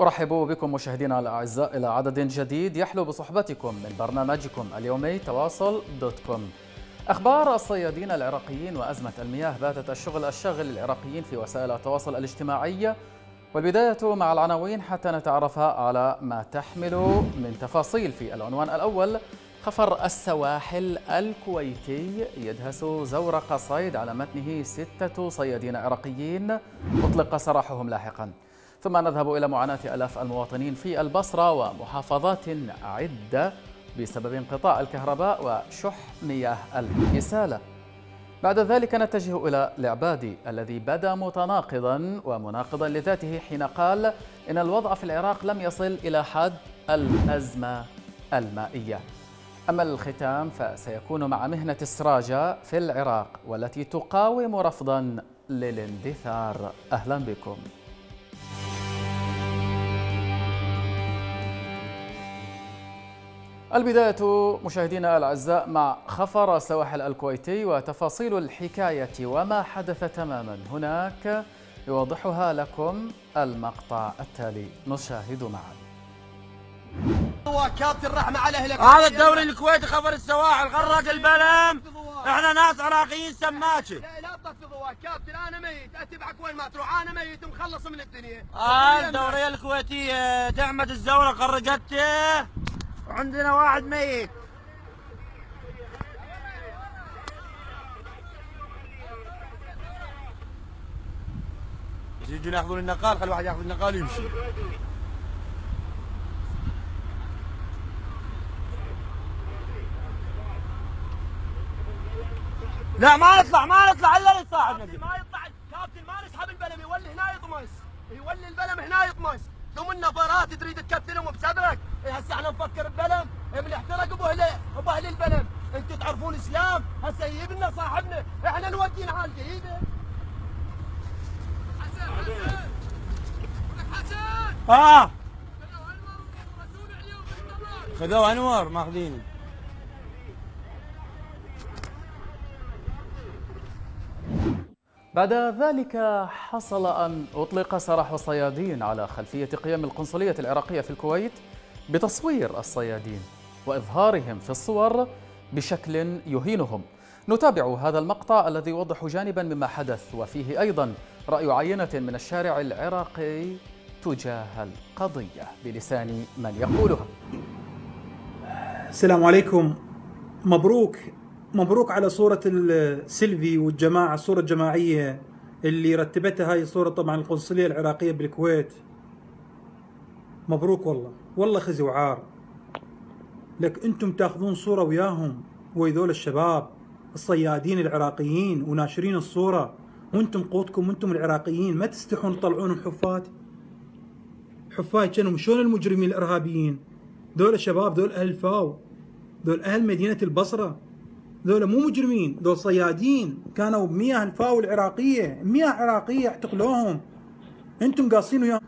أرحب بكم مشاهدينا الأعزاء إلى عدد جديد يحلو بصحبتكم من برنامجكم اليومي تواصل دوت كوم. أخبار الصيادين العراقيين وأزمة المياه باتت الشغل الشاغل للعراقيين في وسائل التواصل الاجتماعي. والبداية مع العناوين حتى نتعرف على ما تحمل من تفاصيل. في العنوان الأول خفر السواحل الكويتي يدهس زورق صيد على متنه ستة صيادين عراقيين. أطلق سراحهم لاحقاً. ثم نذهب إلى معاناة ألاف المواطنين في البصرة ومحافظات عدة بسبب انقطاع الكهرباء وشح مياه الإسالة بعد ذلك نتجه إلى العبادي الذي بدا متناقضا ومناقضا لذاته حين قال إن الوضع في العراق لم يصل إلى حد الأزمة المائية. أما الختام فسيكون مع مهنة السراجة في العراق والتي تقاوم رفضا للاندثار أهلا بكم. البداية مشاهدينا الأعزاء مع خفر السواحل الكويتي وتفاصيل الحكاية وما حدث تماما. هناك يوضحها لكم المقطع التالي. نشاهد معا. كابتن رحمة على أهلك. هذا الدوري الكويتي خبر السواحل غرق البلم. إحنا ناس عراقيين سماكه لا لا تطفي كابتن أنا ميت. اتبعك وين ما تروح؟ أنا ميت مخلص من الدنيا. آه الدورية الكويتية تعمد الزورق غرقته وعندنا واحد ميت. يجون ياخذون النقال خلي واحد ياخذ النقال ويمشي. لا ما نطلع ما نطلع إلا نصاعد ما يطلع كابتن ما نسحب البلم يولي هنا يطمس. يولي البلم هنا يطمس. ثم النفرات تريد تكتلهم بصدرك هسه إحنا نفكر ببلم. بنحترق ابو أهل ابو أهل البلم. أنتم تعرفون اسلام هسه يجيب لنا صاحبنا. إحنا نودي على الجديده حسن! حسن حسن آه. خذوه أنور ماخذينه. بعد ذلك حصل أن أطلق سراح الصيادين على خلفية قيام القنصلية العراقية في الكويت. بتصوير الصيادين وإظهارهم في الصور بشكل يهينهم. نتابع هذا المقطع الذي يوضح جانبا مما حدث وفيه أيضا رأي عينة من الشارع العراقي تجاه القضية بلسان من يقولها. السلام عليكم. مبروك. مبروك على صورة السيلفي والجماعة الصورة الجماعية اللي رتبتها هاي الصورة طبعا القنصلية العراقية بالكويت. مبروك والله. والله خزي وعار. لك أنتم تاخذون صورة وياهم ويذول الشباب الصيادين العراقيين وناشرين الصورة. وأنتم قوتكم وأنتم العراقيين ما تستحون تطلعونهم حفات حفاي كانوا شلون المجرمين الإرهابيين؟ دول شباب دول أهل الفاو دول أهل مدينة البصرة. ذولا مو مجرمين ذول صيادين. كانوا بمياه الفاو العراقية مياه عراقية اعتقلوهم أنتم قاصين وياهم.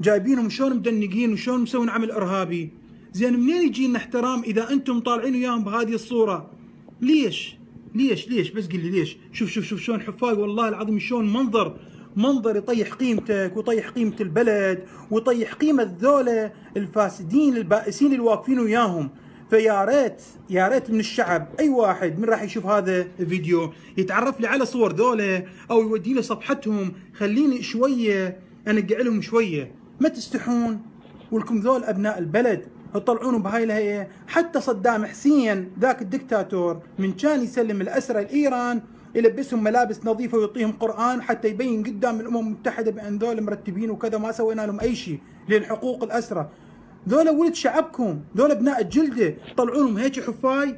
جايبينهم شلون مدنقين وشلون مسوين عمل إرهابي. زين منين يجي لنا احترام إذا أنتم طالعين وياهم بهذه الصورة؟ ليش؟ ليش؟ ليش؟ بس قل لي ليش؟ شوف شوف شوف شلون حفاق والله العظيم شلون منظر منظر يطيح قيمتك ويطيح قيمة البلد ويطيح قيمة ذولا الفاسدين البائسين اللي واقفين وياهم. فيا ريت يا ريت من الشعب أي واحد من راح يشوف هذا الفيديو يتعرف لي على صور ذولا أو يودي لي صفحتهم. خليني شوية أنقع لهم شوية. ما تستحون؟ ولكم ذول أبناء البلد تطلعونهم بهاي الهيئة حتى صدام حسين ذاك الدكتاتور من كان يسلم الاسرى لإيران يلبسهم ملابس نظيفة ويعطيهم قرآن حتى يبين قدام الأمم المتحدة بأن ذول مرتبين وكذا ما سوينا لهم أي شيء للحقوق الاسرى ذولا ولد شعبكم ذولا أبناء الجلدة طلعونهم هيك حفاي؟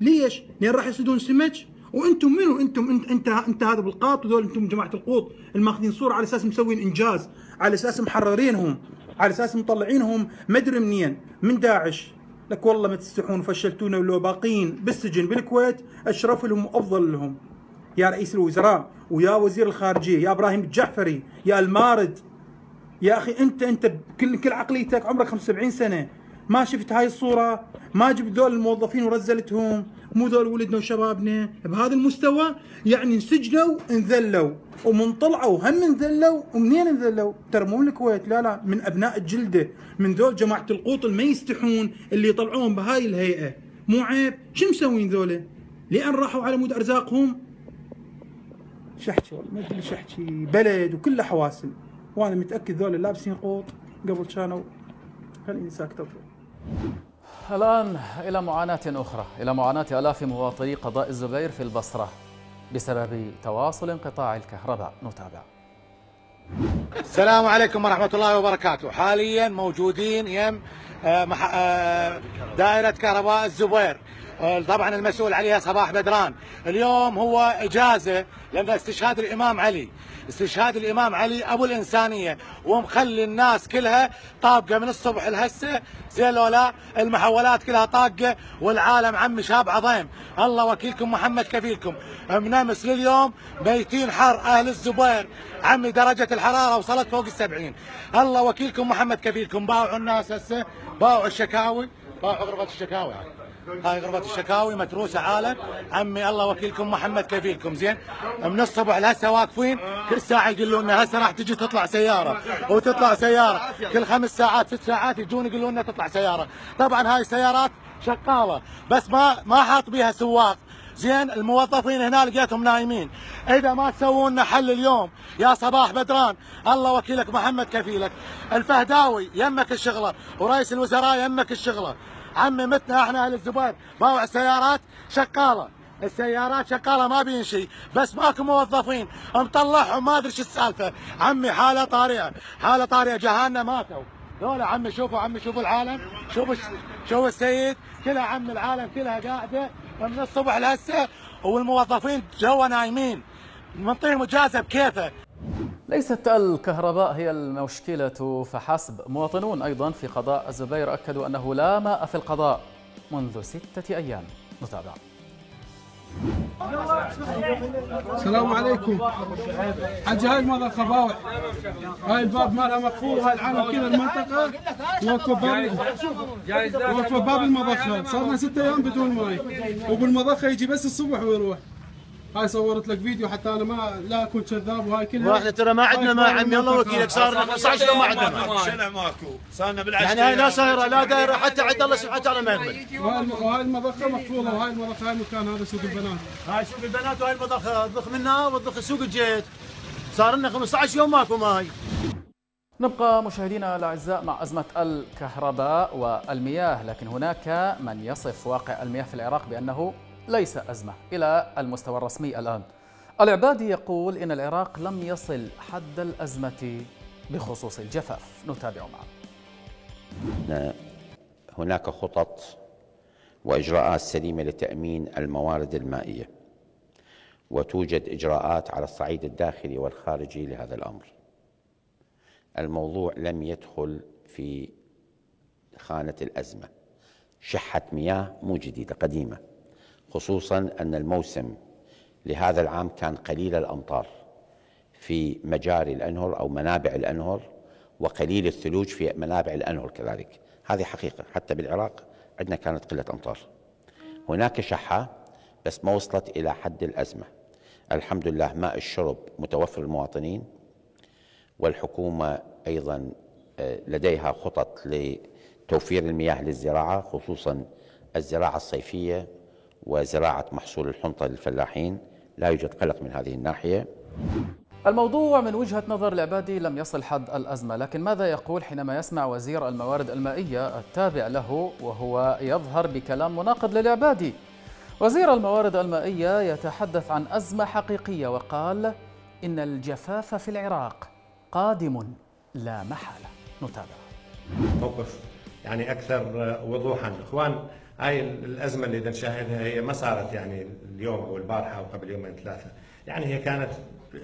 ليش؟ لأن راح يصيدون سمك؟ وأنتم منو؟ أنتم انت انت, انت هذا بالقاط وذول أنتم جماعة القوط الماخذين صورة على أساس مسوين إنجاز على أساس محررينهم على أساس مطلعينهم. ما أدري منين من داعش. لك والله ما تستحون فشلتونا ولو باقين بالسجن بالكويت أشرف لهم وأفضل لهم. يا رئيس الوزراء ويا وزير الخارجية يا إبراهيم الجعفري يا المارد. يا أخي انت أنت بكل كل عقليتك عمرك 75 سنة. ما شفت هاي الصورة؟ ما جبت ذول الموظفين ورزلتهم؟ مو ذول ولدنا وشبابنا؟ بهذا المستوى يعني انسجنوا انذلوا. ومن طلعوا هم انذلوا ومنين انذلوا؟ ترى مو من الكويت لا لا من أبناء الجلدة من ذول جماعة القوط اللي ما يستحون اللي يطلعون بهاي الهيئة. مو عيب؟ شو مسوين ذولا؟ لأن راحوا على مود أرزاقهم؟ شحكي والله ما أدري شحكي بلد وكله حواسل وأنا متأكد ذول لابسين قوط قبل كانوا خليني ساكت الآن إلى معاناة أخرى. إلى معاناة آلاف مواطني قضاء الزبير في البصرة بسبب تواصل انقطاع الكهرباء. نتابع. السلام عليكم ورحمة الله وبركاته. حاليا موجودين يم آه، آه، دائرة كهرباء الزبير. آه، طبعا المسؤول عليها صباح بدران. اليوم هو إجازة لأن استشهاد الإمام علي. استشهاد الإمام علي أبو الإنسانية. ومخلي الناس كلها طابقة من الصبح لهسه. زي لولا المحولات كلها طاقة والعالم عمي شاب عظيم. الله وكيلكم محمد كفيلكم. من أمس لليوم ميتين حر أهل الزبير. عمي درجة الحرارة وصلت فوق السبعين. الله وكيلكم محمد كفيلكم باعوا الناس هسه. باعوا الشكاوي. باعوا غرفة الشكاوي. هاي. هاي غرفة الشكاوي متروسة عالم عمي الله وكيلكم محمد كفيلكم زين. من الصبح لهسه واقفين. كل ساعة يقولون لنا هسه راح تجي تطلع سيارة. وتطلع سيارة. كل خمس ساعات ست ساعات يجون يقولون لنا تطلع سيارة. طبعا هاي السيارات شغالة بس ما ما حاط بيها سواق. زين الموظفين هنا لقيتهم نايمين. إذا ما تسوون لنا حل اليوم يا صباح بدران. الله وكيلك محمد كفيلك. الفهداوي يمك الشغلة ورئيس الوزراء يمك الشغلة. عمي متنا إحنا أهل الزبير باوع السيارات شغاله السيارات شغاله ما بين شيء بس ماكو موظفين. مطلعهم ما أدري شو السالفة. عمي حالة طارئة. حالة طارئة جهالنا ماتوا ذولا عمي شوفوا عمي شوفوا العالم. شوفوا شوفوا السيد. كلها عمي العالم كلها قاعدة. من الصبح لهسه والموظفين جوا نايمين. منطيهم اجازه بكيفه ليست الكهرباء هي المشكلة فحسب مواطنون أيضا في قضاء الزبير أكدوا أنه لا ماء في القضاء منذ ستة أيام. نتابع السلام عليكم. حجي هاي المضخة باوع هاي الباب مالها مقفول هاي العالم كذا المنطقة. واقفة باب واقفة باب المضخة. صار لنا ستة أيام بدون ماي. وبالمضخة يجي بس الصبح ويروح. هاي صورت لك فيديو حتى أنا ما لا أكون كذاب وهاي كلها وإحنا ترى ما عندنا ما عمي الله وكيلك صار لنا 15 يوم ما عندنا ماء شنو ماكو؟ صارنا بالعشرة يعني هاي لا صايرة لا دايرة حتى عند الله سبحانه وتعالى ما يقبل وهاي الم- وهاي المضخة مقفولة وهاي المضخة هاي المكان هذا سوق البنات. هاي سوق البنات وهاي المضخة تضخ منها وتضخ سوق الجيت. صار لنا 15 يوم ماكو ماي نبقى مشاهدينا الأعزاء مع أزمة الكهرباء والمياه لكن هناك من يصف واقع المياه في العراق بأنه ليس أزمة إلى المستوى الرسمي الآن. العبادي يقول إن العراق لم يصل حد الأزمة بخصوص الجفاف. نتابع معه. هناك خطط وإجراءات سليمة لتأمين الموارد المائية وتوجد إجراءات على الصعيد الداخلي والخارجي لهذا الأمر. الموضوع لم يدخل في خانة الأزمة. شحه مياه مو جديدة قديمة. خصوصا أن الموسم لهذا العام كان قليل الأمطار في مجاري الأنهر أو منابع الأنهر وقليل الثلوج في منابع الأنهر كذلك. هذه حقيقة. حتى بالعراق عندنا كانت قلة أمطار. هناك شحه بس ما وصلت إلى حد الأزمة. الحمد لله ماء الشرب متوفر للمواطنين والحكومة أيضا آه، لديها خطط لتوفير المياه للزراعة خصوصا الزراعة الصيفية. وزراعة محصول الحنطة للفلاحين لا يوجد قلق من هذه الناحية. الموضوع من وجهة نظر العبادي لم يصل حد الأزمة لكن ماذا يقول حينما يسمع وزير الموارد المائية التابع له وهو يظهر بكلام مناقض للعبادي؟ وزير الموارد المائية يتحدث عن أزمة حقيقية وقال إن الجفاف في العراق قادم لا محالة. نتابع. موقف يعني أكثر وضوحا. إخوان هاي الأزمة اللي نشاهدها هي ما صارت يعني اليوم أو البارحة أو قبل يومين ثلاثة. يعني هي كانت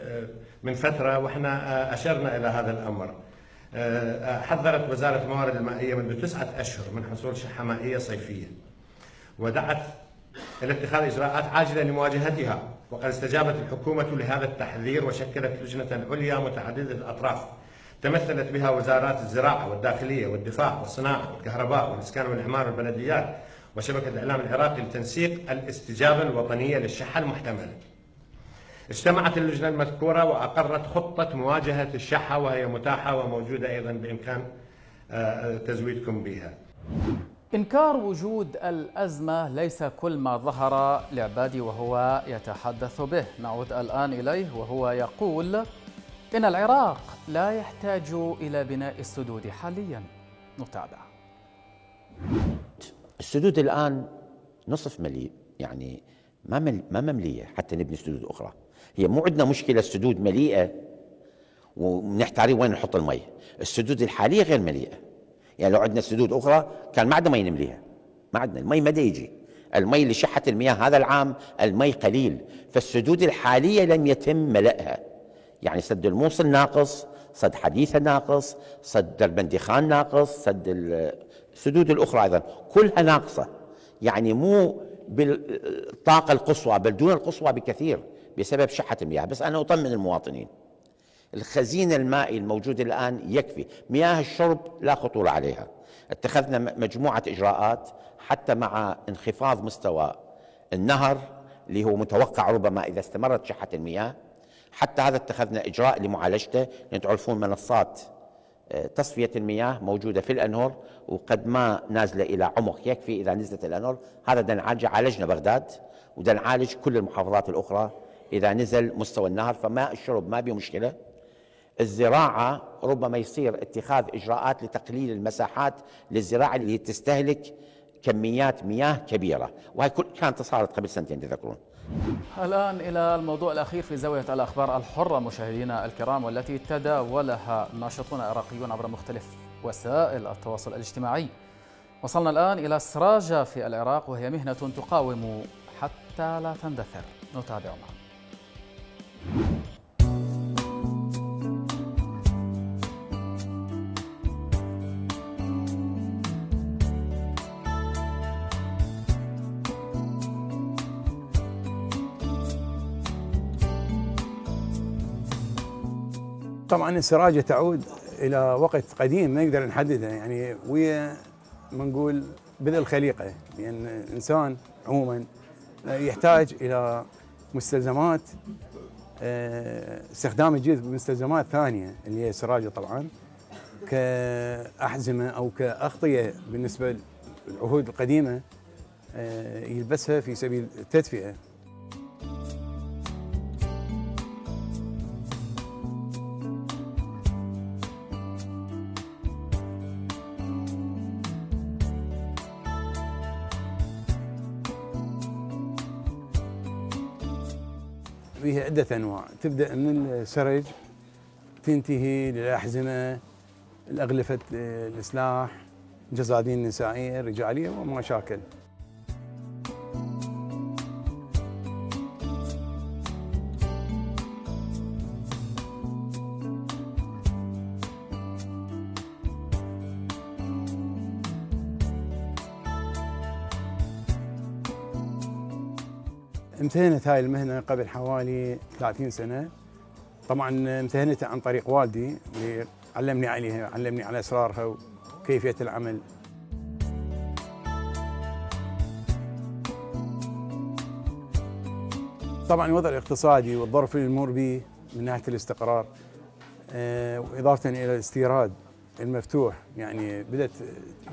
آه، من فترة وإحنا آه، أشرنا إلى هذا الأمر. آه، حذرت وزارة الموارد المائية منذ تسعة أشهر من حصول شحة مائية صيفية. ودعت إلى اتخاذ إجراءات عاجلة لمواجهتها وقد استجابت الحكومة لهذا التحذير وشكلت لجنة عليا متعددة الأطراف. تمثلت بها وزارات الزراعة والداخلية والدفاع والصناعة والكهرباء والإسكان والإعمار والبلديات. وشبكة الإعلام العراقي لتنسيق الاستجابة الوطنية للشحة المحتملة اجتمعت اللجنة المذكورة وأقرت خطة مواجهة الشحة وهي متاحة وموجودة أيضا بإمكان آه، تزويدكم بها. إنكار وجود الأزمة ليس كل ما ظهر لعبادي وهو يتحدث به. نعود الآن إليه وهو يقول إن العراق لا يحتاج إلى بناء السدود حاليا. نتابع. السدود الآن نصف مليء يعني ما مل ما مملية حتى نبني سدود أخرى. هي مو عندنا مشكلة السدود مليئة ونحتاري وين نحط المي. السدود الحالية غير مليئة. يعني لو عندنا سدود أخرى كان ما عندنا مي نمليها. ما عندنا المي ما يجي. المي اللي شحت المياه هذا العام المي قليل. فالسدود الحالية لم يتم ملئها. يعني سد الموصل ناقص سد حديثة ناقص سد دربندي خان ناقص سد السدود الأخرى أيضا. كلها ناقصة. يعني مو بالطاقة القصوى بل دون القصوى بكثير بسبب شحة المياه. بس أنا أطمن المواطنين. الخزين المائي الموجود الآن يكفي. مياه الشرب لا خطورة عليها. اتخذنا مجموعة إجراءات حتى مع انخفاض مستوى النهر اللي هو متوقع ربما إذا استمرت شحة المياه. حتى هذا اتخذنا إجراء لمعالجته. لأن تعرفون منصات تصفية المياه موجودة في الأنهر وقد ما نازلة إلى عمق يكفي إذا نزلت الأنهر هذا بدنا نعالجه عالجنا بغداد وبدنا نعالج كل المحافظات الأخرى. إذا نزل مستوى النهر فماء الشرب ما بيه مشكلة. الزراعة ربما يصير اتخاذ إجراءات لتقليل المساحات للزراعة اللي تستهلك كميات مياه كبيرة. وهي كانت صارت قبل سنتين تذكرون. الآن إلى الموضوع الأخير في زاوية الأخبار الحرة مشاهدينا الكرام والتي تداولها ناشطون عراقيون عبر مختلف وسائل التواصل الاجتماعي. وصلنا الآن إلى السراجة في العراق وهي مهنة تقاوم حتى لا تندثر. نتابع معا طبعا السراجه تعود إلى وقت قديم ما نقدر نحدده يعني ويا ما نقول بدء الخليقة لأن الانسان عموما يحتاج إلى مستلزمات آه، استخدام الجلد بمستلزمات ثانية اللي هي السراجه طبعا كأحزمة أو كأغطية بالنسبة للعهود القديمة آه، يلبسها في سبيل التدفئة. عدة أنواع تبدأ من السرج تنتهي للأحزمة الأغلفة السلاح جزادين النسائية الرجالية وما امتهنت هاي المهنة قبل حوالي 30 سنة. طبعا امتهنتها عن طريق والدي اللي علمني عليها علمني على أسرارها وكيفية العمل. طبعا الوضع الاقتصادي والظرف اللي نمر به من ناحية الاستقرار آه، وإضافة إلى الاستيراد المفتوح يعني بدأت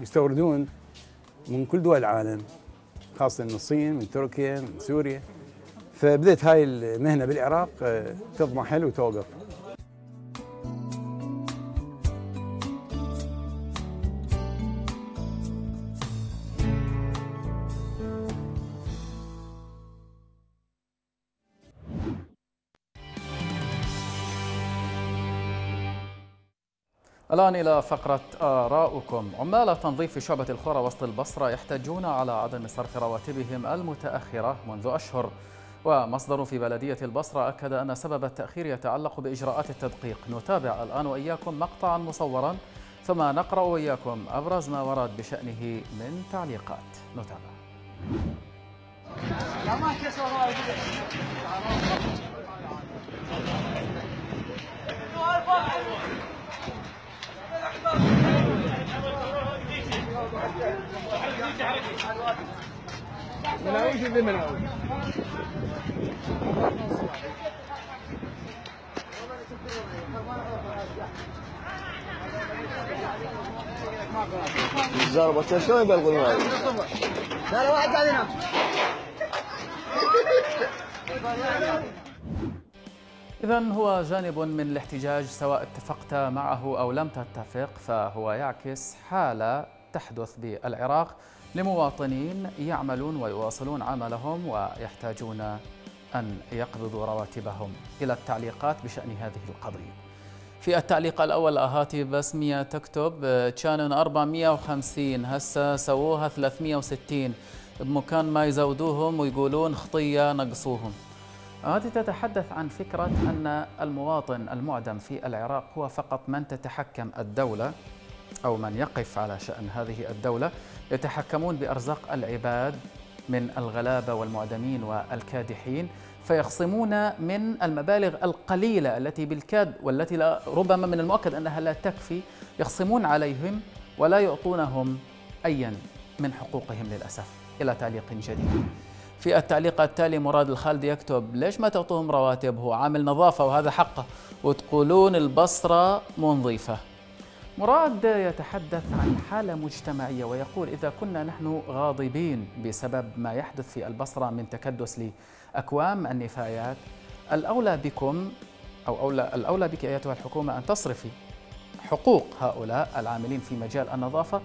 يستوردون من كل دول العالم خاصة من الصين من تركيا من سوريا. فبدأت هاي المهنة بالعراق آه، تضمحل وتوقف. الآن إلى فقرة آراؤكم. عمال تنظيف شعبة الخرى وسط البصرة يحتجون على عدم صرف رواتبهم المتأخرة منذ أشهر. ومصدر في بلدية البصرة أكد أن سبب التأخير يتعلق بإجراءات التدقيق. نتابع الآن وإياكم مقطعا مصورا ثم نقرأ وإياكم أبرز ما ورد بشأنه من تعليقات. نتابع. مناويش ذي مناويش شلون يبلغون هذا؟ لا لا واحد إذا هو جانب من الاحتجاج سواء اتفقت معه أو لم تتفق فهو يعكس حالة تحدث بالعراق لمواطنين يعملون ويواصلون عملهم ويحتاجون أن يقبضوا رواتبهم إلى التعليقات بشأن هذه القضية. في التعليق الأول أهاتي بسمية تكتب كانوا 450 هسه سووها 360 بمكان ما يزودوهم ويقولون خطية نقصوهم. هذه تتحدث عن فكرة أن المواطن المعدم في العراق هو فقط من تتحكم الدولة أو من يقف على شأن هذه الدولة. يتحكمون بأرزاق العباد من الغلابة والمعدمين والكادحين فيخصمون من المبالغ القليلة التي بالكاد والتي لا ربما من المؤكد أنها لا تكفي يخصمون عليهم ولا يعطونهم أيا من حقوقهم للأسف. إلى تعليق جديد. في التعليق التالي مراد الخالدي يكتب ليش ما تعطوهم رواتب هو عامل نظافة وهذا حقه. وتقولون البصرة منظيفة. مراد يتحدث عن حالة مجتمعية ويقول إذا كنا نحن غاضبين بسبب ما يحدث في البصرة من تكدس لأكوام النفايات الأولى بكم أو أولى الأولى بك أيتها الحكومة أن تصرفي حقوق هؤلاء العاملين في مجال النظافة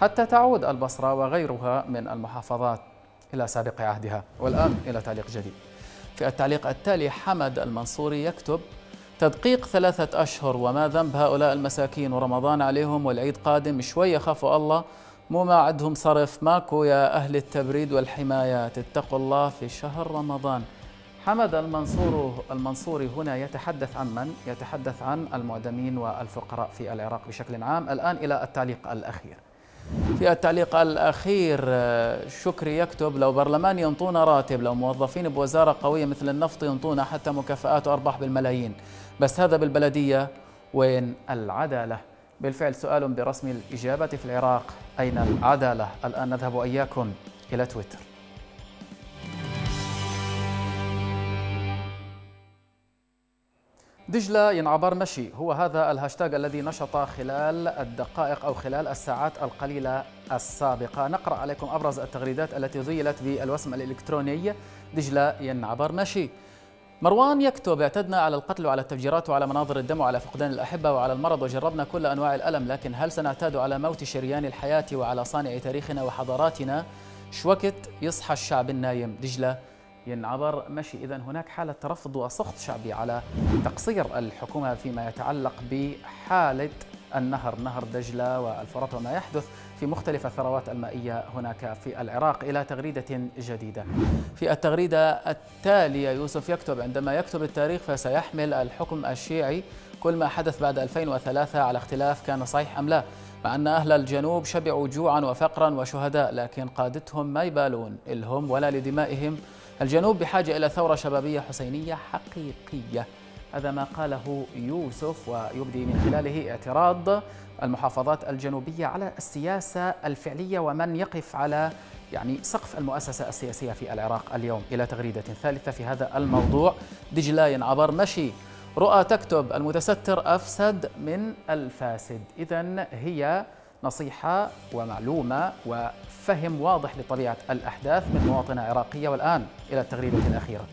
حتى تعود البصرة وغيرها من المحافظات إلى سابق عهدها. والآن إلى تعليق جديد. في التعليق التالي حمد المنصوري يكتب تدقيق ثلاثة أشهر وما ذنب هؤلاء المساكين؟ ورمضان عليهم والعيد قادم شوية خافوا الله. مو ما عندهم صرف. ماكو يا أهل التبريد والحمايات اتقوا الله في شهر رمضان. حمد المنصور المنصوري هنا يتحدث عن من؟ يتحدث عن المعدمين والفقراء في العراق بشكل عام. الآن إلى التعليق الأخير. في التعليق الأخير شكري يكتب لو برلمان ينطونا راتب لو موظفين بوزارة قوية مثل النفط ينطونا حتى مكافآت وأرباح بالملايين. بس هذا بالبلدية وين العدالة؟ بالفعل سؤال برسم الإجابة في العراق أين العدالة؟ الآن نذهب إياكم إلى تويتر. دجلة ينعبر مشي. هو هذا الهاشتاج الذي نشط خلال الدقائق أو خلال الساعات القليلة السابقة. نقرأ عليكم أبرز التغريدات التي ذيلت بالوسم الإلكتروني. دجلة ينعبر مشي. مروان يكتب اعتدنا على القتل وعلى التفجيرات وعلى مناظر الدم وعلى فقدان الأحبة وعلى المرض وجربنا كل أنواع الألم لكن هل سنعتاد على موت شريان الحياة وعلى صانع تاريخنا وحضاراتنا؟ شوكت يصحى الشعب النايم. دجلة ينعبر. مشي إذا هناك حالة رفض وسخط شعبي على تقصير الحكومة فيما يتعلق بحالة النهر نهر دجلة والفرات وما يحدث في مختلف الثروات المائية هناك في العراق إلى تغريدة جديدة. في التغريدة التالية يوسف يكتب عندما يكتب التاريخ فسيحمل الحكم الشيعي كل ما حدث بعد 2003 على اختلاف كان صحيح أم لا. مع أن أهل الجنوب شبعوا جوعا وفقرا وشهداء لكن قادتهم ما يبالون إلهم ولا لدمائهم الجنوب بحاجة إلى ثورة شبابية حسينية حقيقية. هذا ما قاله يوسف ويبدي من خلاله اعتراض المحافظات الجنوبية على السياسة الفعلية ومن يقف على يعني سقف المؤسسة السياسية في العراق اليوم. إلى تغريدة ثالثة في هذا الموضوع دجلة ينعبر مشي. رؤى تكتب المتستر أفسد من الفاسد. إذا هي نصيحة ومعلومة وفهم واضح لطبيعة الأحداث من مواطنة عراقية والآن إلى التغريدة الأخيرة.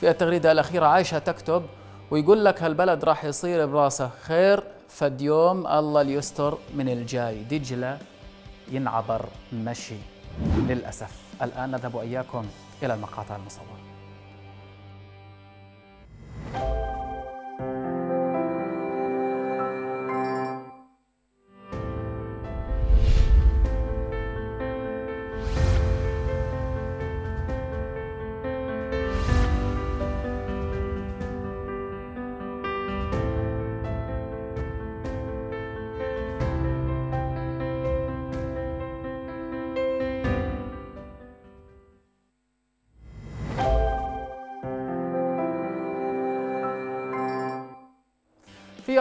في التغريدة الأخيرة عايشة تكتب ويقول لك هالبلد راح يصير براسه خير فد يوم الله ليستر من الجاي. دجلة ينعبر مشي للأسف. الآن نذهب إياكم إلى المقاطع المصورة.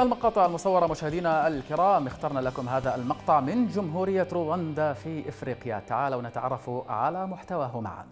المقاطع المصورة مشاهدينا الكرام اخترنا لكم هذا المقطع من جمهورية رواندا في إفريقيا. تعالوا نتعرف على محتواه معاً.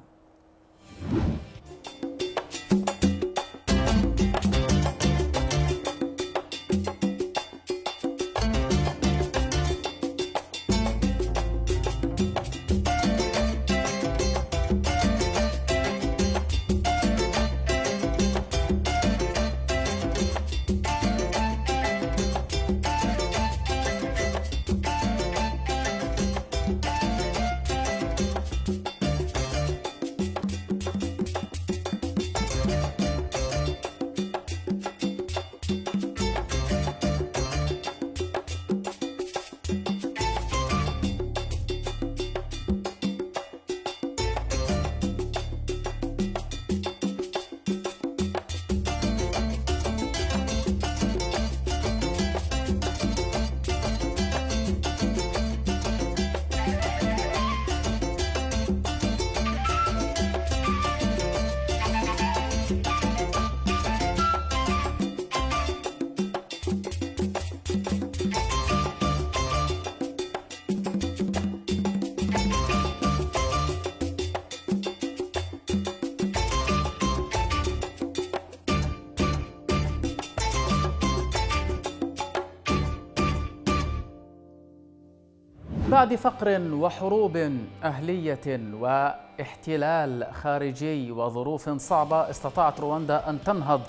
بعد فقر وحروب أهلية واحتلال خارجي وظروف صعبة استطاعت رواندا أن تنهض.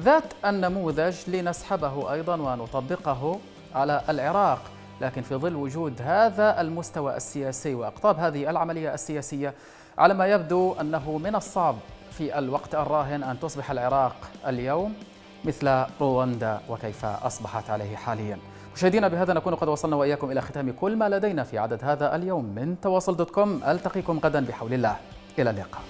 ذات النموذج لنسحبه أيضا ونطبقه على العراق. لكن في ظل وجود هذا المستوى السياسي وأقطاب هذه العملية السياسية على ما يبدو أنه من الصعب في الوقت الراهن أن تصبح العراق اليوم مثل رواندا وكيف أصبحت عليه حالياً. مشاهدينا بهذا نكون قد وصلنا وإياكم إلى ختام كل ما لدينا في عدد هذا اليوم من تواصل دوت كوم. ألتقيكم غدا بحول الله. إلى اللقاء.